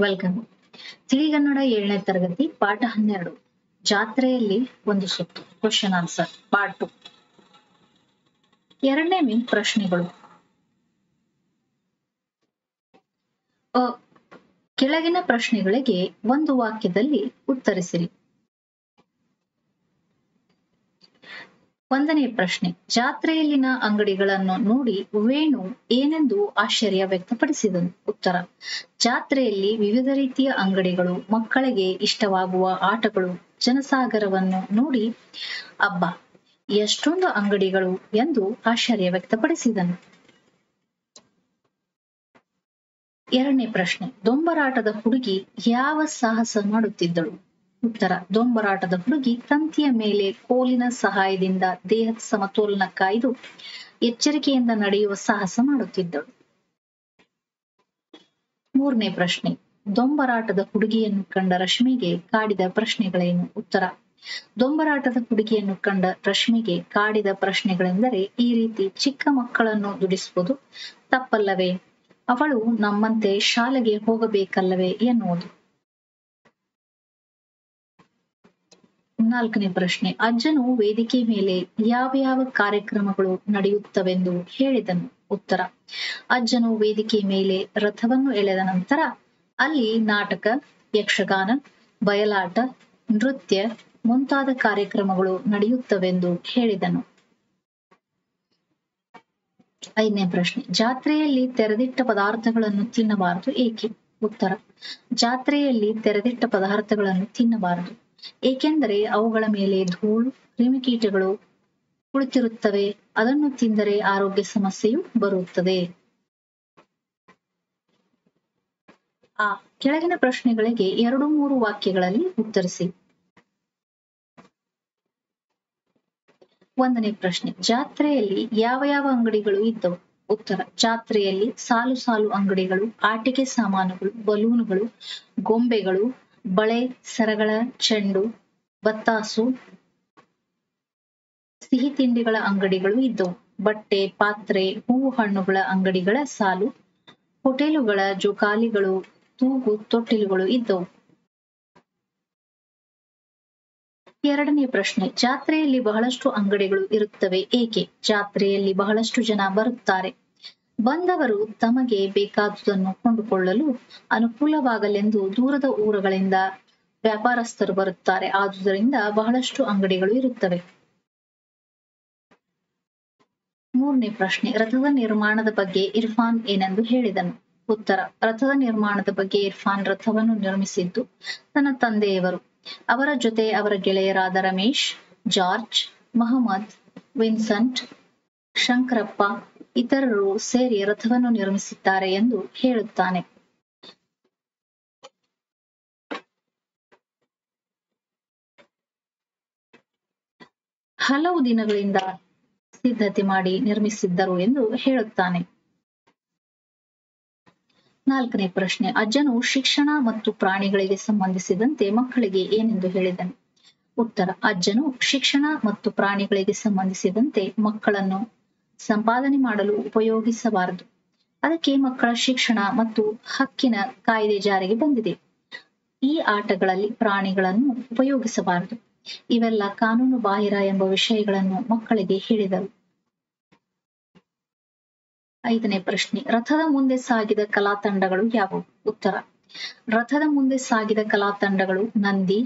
Welcome ತಿಳಿಗನ್ನಡ ಏಳನೇ ತರಗತಿ, ಪಾಠ ಹನ್ನೆರಡು. ಜಾತ್ರೆಯಲ್ಲಿ ಒಂದು ಸುತ್ತು ಕ್ವಶನ್ ಆನ್ಸರ್ ಪಾರ್ಟ್ ಟು ಎರಡನೇ ಮೇನ್ ಪ್ರಶ್ನೆಗಳು. ಕೆಳಗಿನ ಪ್ರಶ್ನೆಗಳಿಗೆ ಒಂದು ವಾಕ್ಯದಲ್ಲಿ ಉತ್ತರಿಸಿರಿ. ಒಂದನೇ ಪ್ರಶ್ನೆ, ಜಾತ್ರೆಯಲ್ಲಿನ ಅಂಗಡಿಗಳನ್ನು ನೋಡಿ ವೇಣು ಏನೆಂದು ಆಶ್ಚರ್ಯ ವ್ಯಕ್ತಪಡಿಸಿದನು. ಉತ್ತರ, ಜಾತ್ರೆಯಲ್ಲಿ ವಿವಿಧ ರೀತಿಯ ಅಂಗಡಿಗಳು, ಮಕ್ಕಳಿಗೆ ಇಷ್ಟವಾಗುವ ಆಟಗಳು, ಜನಸಾಗರವನ್ನು ನೋಡಿ, ಅಬ್ಬ, ಎಷ್ಟೊಂದು ಅಂಗಡಿಗಳು ಎಂದು ಆಶ್ಚರ್ಯ ವ್ಯಕ್ತಪಡಿಸಿದನು. ಎರಡನೇ ಪ್ರಶ್ನೆ, ದೊಂಬರಾಟದ ಹುಡುಗಿ ಯಾವ ಸಾಹಸ ಮಾಡುತ್ತಿದ್ದಳು? ಉತ್ತರ ದೊಂಬರಾಟದ ಹುಡುಗಿ ತಂತಿಯ ಮೇಲೆ ಕೋಲಿನ ಸಹಾಯದಿಂದ ದೇಹದ ಸಮತೋಲನ ಕಾಯ್ದು ಎಚ್ಚರಿಕೆಯಿಂದ ನಡೆಯುವ ಸಾಹಸ ಮಾಡುತ್ತಿದ್ದಳು. ಮೂರನೇ ಪ್ರಶ್ನೆ ದೊಂಬರಾಟದ ಹುಡುಗಿಯನ್ನು ಕಂಡ ರಶ್ಮಿಗೆ ಕಾಡಿದ ಪ್ರಶ್ನೆಗಳೇನು? ಉತ್ತರ ದೊಂಬರಾಟದ ಹುಡುಗಿಯನ್ನು ಕಂಡ ರಶ್ಮಿಗೆ ಕಾಡಿದ ಪ್ರಶ್ನೆಗಳೆಂದರೆ ಈ ರೀತಿ ಚಿಕ್ಕ ಮಕ್ಕಳನ್ನು ದುಡಿಸುವುದು ತಪ್ಪಲ್ಲವೇ? ಅವಳು ನಮ್ಮಂತೆ ಶಾಲೆಗೆ ಹೋಗಬೇಕಲ್ಲವೇ ಎನ್ನುವುದು. ನಾಲ್ಕನೇ ಪ್ರಶ್ನೆ, ಅಜ್ಜನು ವೇದಿಕೆ ಮೇಲೆ ಯಾವ ಯಾವ ಕಾರ್ಯಕ್ರಮಗಳು ನಡೆಯುತ್ತವೆಂದು ಹೇಳಿದನು. ಉತ್ತರ, ಅಜ್ಜನು ವೇದಿಕೆ ಮೇಲೆ ರಥವನ್ನು ಎಳೆದ ನಂತರ ಅಲ್ಲಿ ನಾಟಕ, ಯಕ್ಷಗಾನ, ಬಯಲಾಟ, ನೃತ್ಯ ಮುಂತಾದ ಕಾರ್ಯಕ್ರಮಗಳು ನಡೆಯುತ್ತವೆಂದು ಹೇಳಿದನು. ಐದನೇ ಪ್ರಶ್ನೆ, ಜಾತ್ರೆಯಲ್ಲಿ ತೆರೆದಿಟ್ಟ ಪದಾರ್ಥಗಳನ್ನು ತಿನ್ನಬಾರದು ಏಕೆ? ಉತ್ತರ, ಜಾತ್ರೆಯಲ್ಲಿ ತೆರೆದಿಟ್ಟ ಪದಾರ್ಥಗಳನ್ನು ತಿನ್ನಬಾರದು. ಏಕೆಂದರೆ ಅವುಗಳ ಮೇಲೆ ಧೂಳು, ಕ್ರಿಮಿಕೀಟಗಳು ಕುಳಿತಿರುತ್ತವೆ. ಅದನ್ನು ತಿಂದರೆ ಆರೋಗ್ಯ ಸಮಸ್ಯೆಯು ಬರುತ್ತದೆ. ಆ, ಕೆಳಗಿನ ಪ್ರಶ್ನೆಗಳಿಗೆ ಎರಡು ಮೂರು ವಾಕ್ಯಗಳಲ್ಲಿ ಉತ್ತರಿಸಿ. ಒಂದನೇ ಪ್ರಶ್ನೆ, ಜಾತ್ರೆಯಲ್ಲಿ ಯಾವ ಯಾವ ಅಂಗಡಿಗಳು ಇದ್ದವು? ಉತ್ತರ, ಜಾತ್ರೆಯಲ್ಲಿ ಸಾಲು ಸಾಲು ಅಂಗಡಿಗಳು, ಆಟಿಕೆ ಸಾಮಾನುಗಳು, ಬಲೂನುಗಳು, ಗೊಂಬೆಗಳು ಬಳೆ, ಸರಗಳ, ಚೆಂಡು, ಬತ್ತಾಸು, ಸಿಹಿ ತಿಂಡಿಗಳ ಅಂಗಡಿಗಳು ಇದ್ದವು. ಬಟ್ಟೆ, ಪಾತ್ರೆ, ಹೂವು ಹಣ್ಣುಗಳ ಅಂಗಡಿಗಳ ಸಾಲು, ಹೋಟೆಲುಗಳ ಜೋಕಾಲಿಗಳು, ತೂಗು ತೊಟ್ಟಿಲುಗಳು ಇದ್ದವು. ಎರಡನೇ ಪ್ರಶ್ನೆ, ಜಾತ್ರೆಯಲ್ಲಿ ಬಹಳಷ್ಟು ಅಂಗಡಿಗಳು ಇರುತ್ತವೆ ಏಕೆ? ಜಾತ್ರೆಯಲ್ಲಿ ಬಹಳಷ್ಟು ಜನ ಬರುತ್ತಾರೆ. ಬಂದವರು ತಮಗೆ ಬೇಕಾದುದನ್ನು ಕೊಂಡುಕೊಳ್ಳಲು ಅನುಕೂಲವಾಗಲೆಂದು ದೂರದ ಊರುಗಳಿಂದ ವ್ಯಾಪಾರಸ್ಥರು ಬರುತ್ತಾರೆ. ಆದುದರಿಂದ ಬಹಳಷ್ಟು ಅಂಗಡಿಗಳು ಇರುತ್ತವೆ. ಮೂರನೇ ಪ್ರಶ್ನೆ, ರಥದ ನಿರ್ಮಾಣದ ಬಗ್ಗೆ ಇರ್ಫಾನ್ ಏನೆಂದು ಹೇಳಿದನು. ಉತ್ತರ, ರಥದ ನಿರ್ಮಾಣದ ಬಗ್ಗೆ ಇರ್ಫಾನ್ ರಥವನ್ನು ನಿರ್ಮಿಸಿದ್ದು ತನ್ನ ತಂದೆಯವರು. ಅವರ ಜೊತೆ ಅವರ ಗೆಳೆಯರಾದ ರಮೇಶ್, ಜಾರ್ಜ್, ಮಹಮ್ಮದ್, ವಿನ್ಸೆಂಟ್, ಶಂಕರಪ್ಪ ಇತರರು ಸೇರಿ ರಥವನ್ನು ನಿರ್ಮಿಸಿದ್ದಾರೆ ಎಂದು ಹೇಳುತ್ತಾನೆ. ಹಲವು ದಿನಗಳಿಂದ ಸಿದ್ಧತೆ ಮಾಡಿ ನಿರ್ಮಿಸಿದ್ದರು ಎಂದು ಹೇಳುತ್ತಾನೆ. ನಾಲ್ಕನೇ ಪ್ರಶ್ನೆ. ಅಜ್ಜನು ಶಿಕ್ಷಣ ಮತ್ತು ಪ್ರಾಣಿಗಳಿಗೆ ಸಂಬಂಧಿಸಿದಂತೆ ಮಕ್ಕಳಿಗೆ ಏನೆಂದು ಹೇಳಿದನು? ಉತ್ತರ. ಅಜ್ಜನು ಶಿಕ್ಷಣ ಮತ್ತು ಪ್ರಾಣಿಗಳಿಗೆ ಸಂಬಂಧಿಸಿದಂತೆ ಮಕ್ಕಳನ್ನು ಸಂಪಾದನೆ ಮಾಡಲು ಉಪಯೋಗಿಸಬಾರದು. ಅದಕ್ಕೆ ಮಕ್ಕಳ ಶಿಕ್ಷಣ ಮತ್ತು ಹಕ್ಕಿನ ಕಾಯ್ದೆ ಜಾರಿಗೆ ಬಂದಿದೆ. ಈ ಆಟಗಳಲ್ಲಿ ಪ್ರಾಣಿಗಳನ್ನು ಉಪಯೋಗಿಸಬಾರದು. ಇವೆಲ್ಲ ಕಾನೂನು ಬಾಹಿರ ಎಂಬ ವಿಷಯಗಳನ್ನು ಮಕ್ಕಳಿಗೆ ಹೇಳಿದರು ಐದನೇ ಪ್ರಶ್ನೆ, ರಥದ ಮುಂದೆ ಸಾಗಿದ ಕಲಾ ತಂಡಗಳು ಯಾವುವು? ಉತ್ತರ, ರಥದ ಮುಂದೆ ಸಾಗಿದ ಕಲಾ ತಂಡಗಳು ನಂದಿ,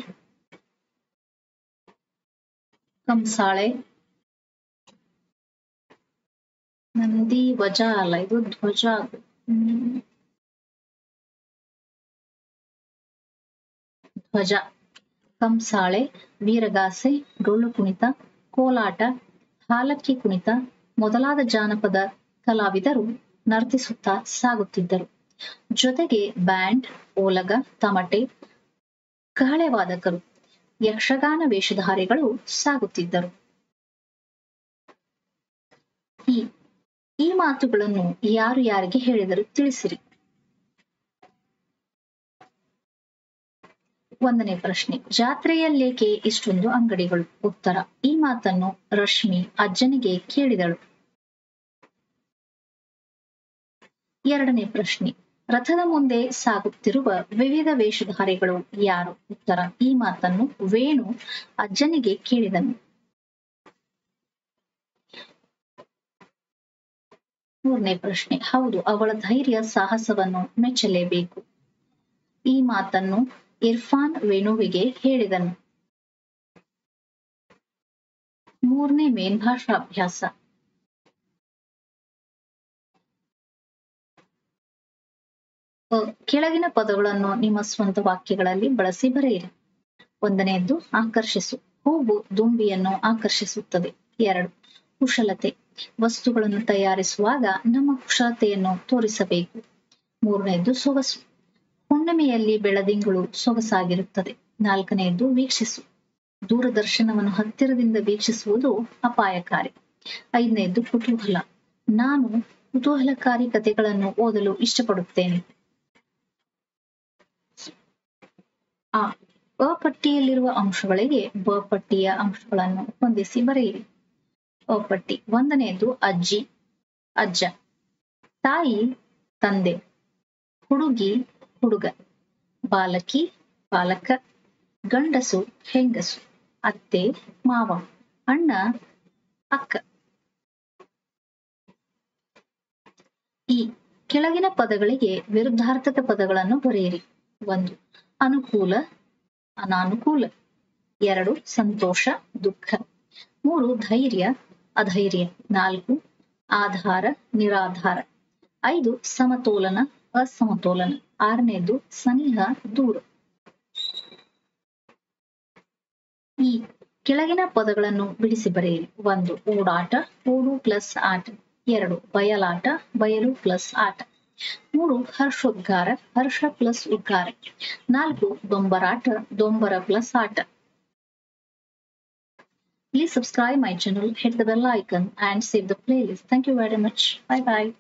ಕಂಸಾಳೆ ನಂದಿ ವಜ ಅಲ್ಲ, ಇದು ಧ್ವಜ. ಧ್ವಜ, ಕಂಸಾಳೆ, ವೀರಗಾಸೆ, ಡೊಳ್ಳು ಕುಣಿತ, ಕೋಲಾಟ, ಹಾಲಕ್ಕಿ ಕುಣಿತ, ಮೊದಲಾದ ಜಾನಪದ ಕಲಾವಿದರು ನರ್ತಿಸುತ್ತಾ ಸಾಗುತ್ತಿದ್ದರು ಜೊತೆಗೆ ಬ್ಯಾಂಡ್, ಓಲಗ, ತಮಟೆ, ಕಹಳೆವಾದಕರು, ಯಕ್ಷಗಾನ ವೇಷಧಾರಿಗಳು ಸಾಗುತ್ತಿದ್ದರು ಈ ಈ ಮಾತುಗಳನ್ನು ಯಾರು ಯಾರಿಗೆ ಹೇಳಿದರು ತಿಳಿಸಿರಿ. ಒಂದನೇ ಪ್ರಶ್ನೆ, ಜಾತ್ರೆಯಲ್ಲೇಕೆ ಇಷ್ಟೊಂದು ಅಂಗಡಿಗಳು? ಉತ್ತರ, ಈ ಮಾತನ್ನು ರಶ್ಮಿ ಅಜ್ಜನಿಗೆ ಕೇಳಿದಳು. ಎರಡನೇ ಪ್ರಶ್ನೆ, ರಥದ ಮುಂದೆ ಸಾಗುತ್ತಿರುವ ವಿವಿಧ ವೇಷಧಾರಿಗಳು ಯಾರು? ಉತ್ತರ, ಈ ಮಾತನ್ನು ವೇಣು ಅಜ್ಜನಿಗೆ ಕೇಳಿದನು. ಮೂರನೇ ಪ್ರಶ್ನೆ. ಹೌದು, ಅವಳ ಧೈರ್ಯ ಸಾಹಸವನ್ನು ಮೆಚ್ಚಲೇಬೇಕು. ಈ ಮಾತನ್ನು ಇರ್ಫಾನ್ ವೇಣುವಿಗೆ ಹೇಳಿದನು. ಮೂರನೇ ಮೇನ್ ಭಾಷಾಭ್ಯಾಸ ಕೆಳಗಿನ ಪದಗಳನ್ನು ನಿಮ್ಮ ಸ್ವಂತ ವಾಕ್ಯಗಳಲ್ಲಿ ಬಳಸಿ ಬರೆಯಿರಿ. ಒಂದನೆಯದ್ದು, ಆಕರ್ಷಿಸು. ಹೂವು ದುಂಬಿಯನ್ನು ಆಕರ್ಷಿಸುತ್ತದೆ. ಎರಡು, ಕುಶಲತೆ. ವಸ್ತುಗಳನ್ನು ತಯಾರಿಸುವಾಗ ನಮ್ಮ ಕುಶಲತೆಯನ್ನು ತೋರಿಸಬೇಕು. ಮೂರನೆಯದು ಸೊಗಸು. ಹುಣ್ಣಿಮೆಯಲ್ಲಿ ಬೆಳದಿಂಗಳು ಸೊಗಸಾಗಿರುತ್ತದೆ. ನಾಲ್ಕನೆಯದ್ದು ವೀಕ್ಷಿಸು. ದೂರದರ್ಶನವನ್ನು ಹತ್ತಿರದಿಂದ ವೀಕ್ಷಿಸುವುದು ಅಪಾಯಕಾರಿ. ಐದನೆಯದು ಕುತೂಹಲ. ನಾನು ಕುತೂಹಲಕಾರಿ ಕಥೆಗಳನ್ನು ಓದಲು ಇಷ್ಟಪಡುತ್ತೇನೆ. ಆ ಅ ಪಟ್ಟಿಯಲ್ಲಿರುವ ಅಂಶಗಳಿಗೆ ಬ ಪಟ್ಟಿಯ ಅಂಶಗಳನ್ನು ಹೊಂದಿಸಿ ಬರೆಯಿರಿ. ಅ ಪಟ್ಟಿ ಒಂದನೆಯದು ಅಜ್ಜಿ, ಅಜ್ಜ. ತಾಯಿ, ತಂದೆ. ಹುಡುಗಿ, ಹುಡುಗ. ಬಾಲಕಿ, ಬಾಲಕ. ಗಂಡಸು, ಹೆಂಗಸು. ಅತ್ತೆ, ಮಾವ. ಅಣ್ಣ, ಅಕ್ಕ. ಈ ಕೆಳಗಿನ ಪದಗಳಿಗೆ ವಿರುದ್ಧಾರ್ಥಕ ಪದಗಳನ್ನು ಬರೆಯಿರಿ. ಒಂದು, ಅನುಕೂಲ, ಅನಾನುಕೂಲ. ಎರಡು, ಸಂತೋಷ, ದುಃಖ. ಮೂರು, ಧೈರ್ಯ. ಅಧೈರ್ಯ. ನಾಲ್ಕು, ಆಧಾರ, ನಿರಾಧಾರ. ಐದು, ಸಮತೋಲನ, ಅಸಮತೋಲನ. ಆರನೇದು, ಸನಿಹ, ದೂರ. ಈ ಕೆಳಗಿನ ಪದಗಳನ್ನು ಬಿಡಿಸಿ ಬರೆಯಿರಿ. ಒಂದು, ಓಡಾಟ ಓಡು ಪ್ಲಸ್ ಆಟ. ಎರಡು, ಬಯಲಾಟ, ಬಯಲು, ಪ್ಲಸ್ ಆಟ. ಮೂರು, ಹರ್ಷೋದ್ಗಾರ, ಹರ್ಷ ಪ್ಲಸ್ ಉದ್ಗಾರ. ನಾಲ್ಕು ದೊಂಬರಾಟ ದೊಂಬರ ಪ್ಲಸ್ ಆಟ. Please subscribe my channel, hit the bell icon and save the playlist. Thank you very much. Bye bye.